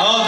Oh,